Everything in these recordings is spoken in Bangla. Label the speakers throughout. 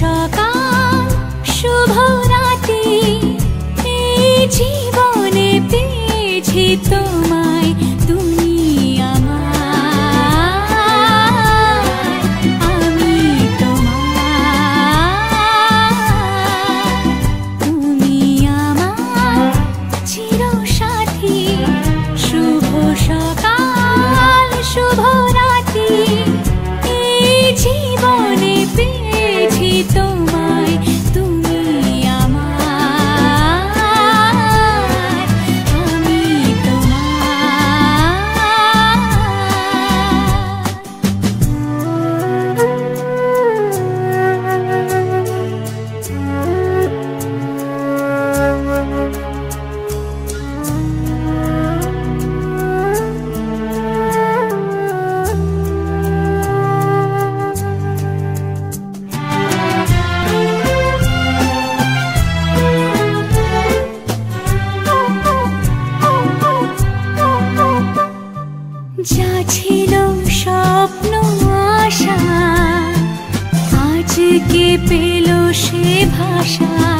Speaker 1: সকাল শুভ রাতি এই জীবনে পেয়েছি তোমায়। তুমি 爬山。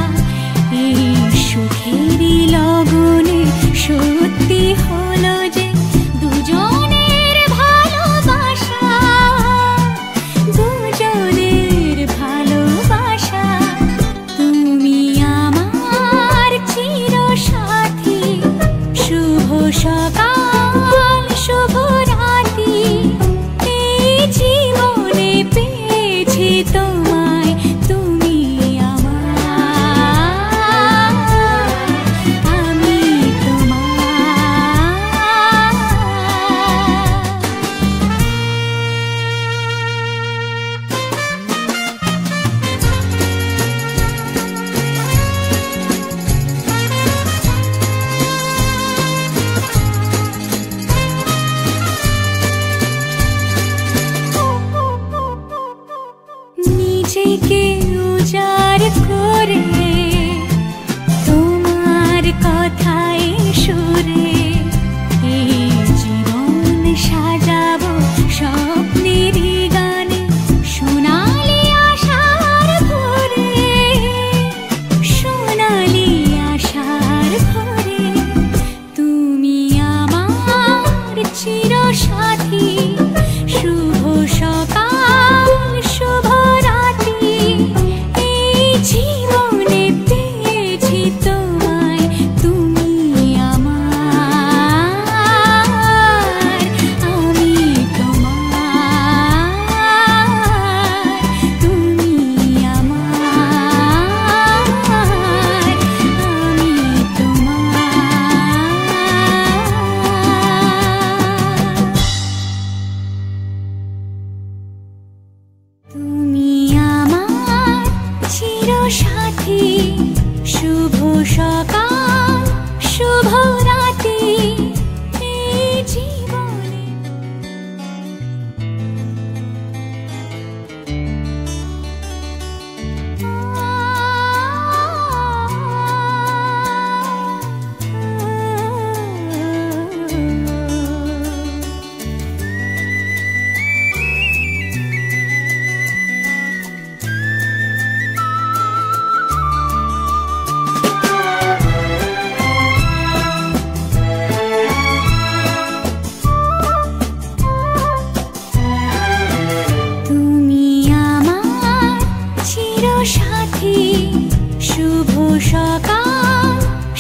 Speaker 1: চির সাথী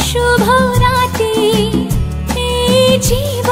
Speaker 1: शुभो जीव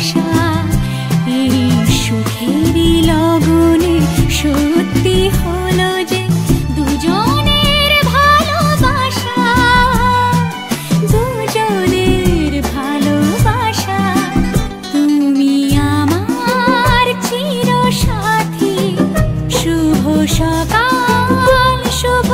Speaker 1: আশা সত্যি হলো যে দুজনের ভালোবাসা দুজনের ভালোবাসা তুমি আমার চির সাথী শুভ সকাল, শুভ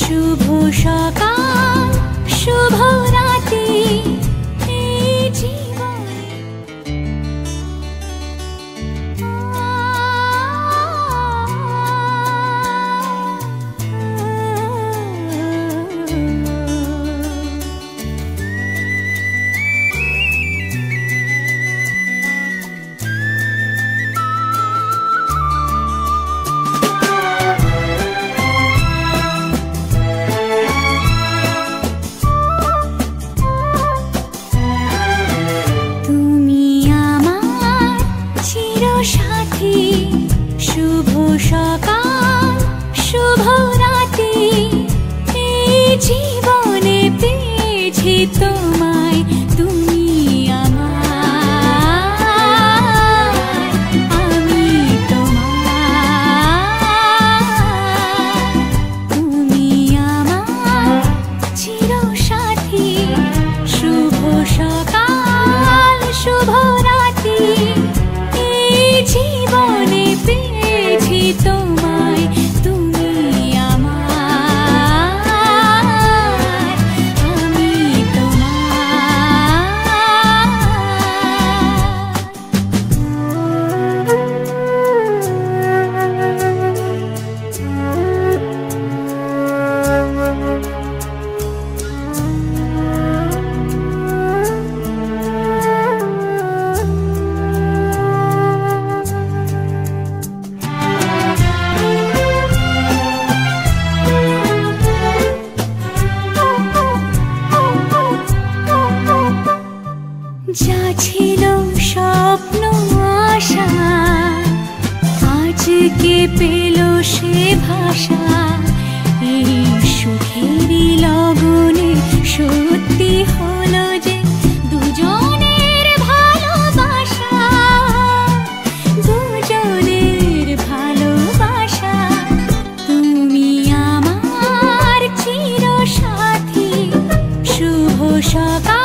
Speaker 1: शुभोषका शुभो আশা এই সুখেরই লগনে সত্যি হলো যে দুজনের ভালোবাসা দুজনের ভালোবাসা তুমি আমার চির সাথী শুভ সকাল।